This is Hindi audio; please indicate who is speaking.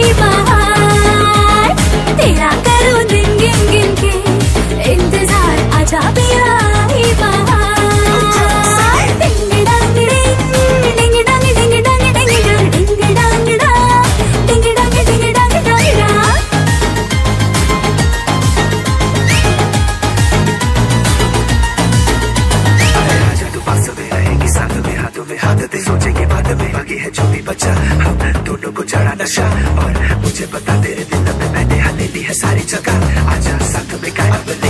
Speaker 1: Viva
Speaker 2: तुझे बता, तेरे दिल में मैंने हथेली है सारी जगह। आजा, साथ में गाय ले।